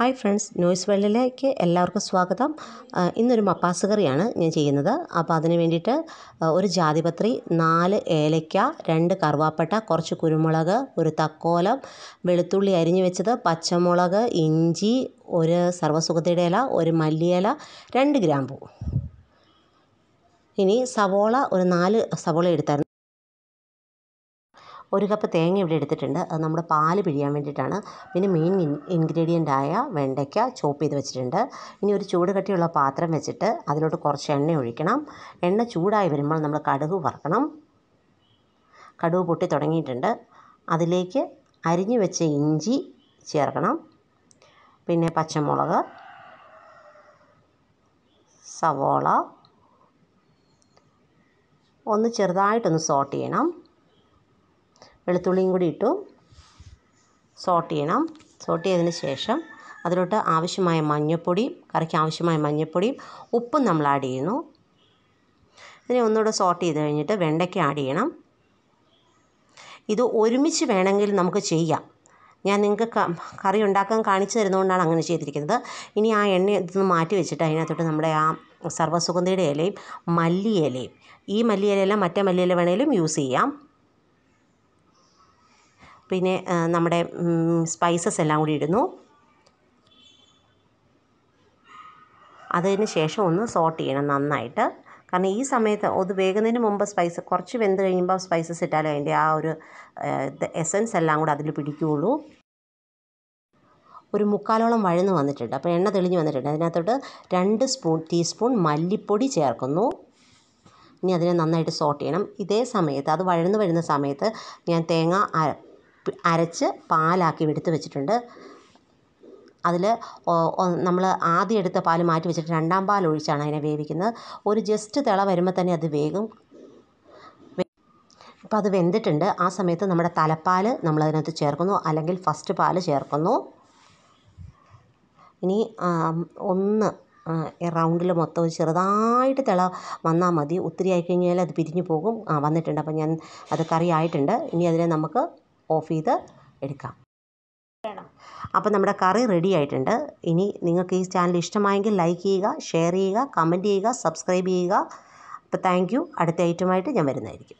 Hi friends news വേൾഡിലേക്ക് എല്ലാവർക്കും സ്വാഗതം. ഇന്നൊരു മപ്പാസ് കറിയാണ് ഞാൻ ചെയ്യുന്നത്. അപ്പോൾ അതിന് വേണ്ടിയിട്ട് ഒരു ജാതിപത്രി നാല് ഏലയ്ക്ക രണ്ട് കറുവാപ്പട്ട കുറച്ച് കുരുമുളക് ഒരു തക്കോലം വെളുത്തുള്ളി അരിഞ്ഞു വെച്ചത് പച്ചമുളക് ഇഞ്ചി ഒരു സർവസുഖത്തിയുടെ ഇല ഒരു മല്ലിയില രണ്ട് ഗ്രാമ്പൂ. ഇനി സവോള ഒരു നാല് സവോള എടുത്തായിരുന്നു. ഒരു കപ്പ് തേങ്ങ ഇവിടെ എടുത്തിട്ടുണ്ട്. അത് നമ്മുടെ പാൽ പിഴിയാൻ വേണ്ടിയിട്ടാണ്. പിന്നെ മെയിൻ ഇൻഗ്രീഡിയന്റ് ആയ വെണ്ടയ്ക്ക ചോപ്പ് ചെയ്ത് വെച്ചിട്ടുണ്ട്. ഇനി ഒരു ചൂട് കട്ടിയുള്ള പാത്രം വെച്ചിട്ട് അതിലോട്ട് കുറച്ച് എണ്ണ ഒഴിക്കണം. എണ്ണ ചൂടായി വരുമ്പോൾ നമ്മൾ കടുക് വറക്കണം. കടുക് പൊട്ടി തുടങ്ങിയിട്ടുണ്ട്. അതിലേക്ക് അരിഞ്ഞു വെച്ച ഇഞ്ചി ചേർക്കണം. പിന്നെ പച്ചമുളക് സവോള ഒന്ന് ചെറുതായിട്ടൊന്ന് സോട്ട് ചെയ്യണം. വെളുത്തുള്ളിയും കൂടി ഇട്ടു. സോട്ട് ചെയ്യണം. സോട്ട് ചെയ്തതിന് ശേഷം അതിലോട്ട് ആവശ്യമായ മഞ്ഞൾപ്പൊടിയും കറിക്ക് ആവശ്യമായ മഞ്ഞൾപ്പൊടിയും ഉപ്പും നമ്മൾ ആഡ് ചെയ്യുന്നു. ഇതിനെ ഒന്നുകൂടെ സോട്ട് ചെയ്ത് കഴിഞ്ഞിട്ട് വെണ്ടയ്ക്ക ആഡ് ചെയ്യണം. ഇത് ഒരുമിച്ച് വേണമെങ്കിൽ നമുക്ക് ചെയ്യാം. ഞാൻ നിങ്ങൾക്ക് കറി ഉണ്ടാക്കാൻ കാണിച്ചു തരുന്നതുകൊണ്ടാണ് അങ്ങനെ ചെയ്തിരിക്കുന്നത്. ഇനി ആ എണ്ണ ഇതൊന്ന് മാറ്റി വെച്ചിട്ട് അതിനകത്തോട്ട് നമ്മുടെ ആ സർവസുഗന്ധിയുടെ ഇലയും മല്ലി ഇലയും. ഈ മല്ലി ഇലയല്ല മറ്റേ മല്ലി ഇല യൂസ് ചെയ്യാം. പിന്നെ നമ്മുടെ സ്പൈസസ് എല്ലാം കൂടി ഇടുന്നു. അതിന് ശേഷം ഒന്ന് സോട്ട് ചെയ്യണം നന്നായിട്ട്. കാരണം ഈ സമയത്ത് അത് വേകുന്നതിന് മുമ്പ് സ്പൈസ് കുറച്ച് വെന്ത് കഴിയുമ്പോൾ സ്പൈസസ് ഇട്ടാലും അതിന്റെ ആ ഒരു എസൻസ് എല്ലാം കൂടെ അതിൽ പിടിക്കുകയുള്ളൂ. ഒരു മുക്കാലോളം വഴന്ന് വന്നിട്ടുണ്ട്. അപ്പോൾ എണ്ണ തെളിഞ്ഞ് വന്നിട്ടുണ്ട്. അതിനകത്തോട്ട് രണ്ട് സ്പൂൺ ടീസ്പൂൺ മല്ലിപ്പൊടി ചേർക്കുന്നു. ഇനി അതിനെ നന്നായിട്ട് സോട്ട് ചെയ്യണം. ഇതേ സമയത്ത് അത് വഴന്ന് വരുന്ന സമയത്ത് ഞാൻ തേങ്ങ അരച്ച് പാലാക്കി എടുത്ത് വെച്ചിട്ടുണ്ട്. അതിൽ നമ്മൾ ആദ്യം എടുത്ത പാൽ മാറ്റി വെച്ചിട്ട് രണ്ടാം പാൽ ഒഴിച്ചാണ് അതിനെ വേവിക്കുന്നത്. ഒരു ജസ്റ്റ് തിള വരുമ്പോൾ തന്നെ അത് വേകും അപ്പോൾ അത് വെന്തിട്ടുണ്ട്. ആ സമയത്ത് നമ്മുടെ തലപ്പാൽ നമ്മൾ അതിനകത്ത് ചേർക്കുന്നു. അല്ലെങ്കിൽ ഫസ്റ്റ് പാൽ ചേർക്കുന്നു. ഇനി ഒന്ന് റൗണ്ടിൽ മൊത്തം ചെറുതായിട്ട് തിള വന്നാൽ മതി. ഒത്തിരി ആയിക്കഴിഞ്ഞാൽ അത് പിരിഞ്ഞു പോകും. ആ വന്നിട്ടുണ്ട്. അപ്പോൾ ഞാൻ അത് കറി ആയിട്ടുണ്ട്. ഇനി അതിനെ നമുക്ക് ഓഫ് ചെയ്ത് എടുക്കാം. അപ്പോൾ നമ്മുടെ കറി റെഡി ആയിട്ടുണ്ട്. ഇനി നിങ്ങൾക്ക് ഈ ചാനൽ ഇഷ്ടമായെങ്കിൽ ലൈക്ക് ചെയ്യുക ഷെയർ ചെയ്യുക കമന്റ് ചെയ്യുക സബ്സ്ക്രൈബ് ചെയ്യുക. അപ്പോൾ താങ്ക് യു അടുത്ത ഐറ്റമായിട്ട് ഞാൻ വരുന്നതായിരിക്കും.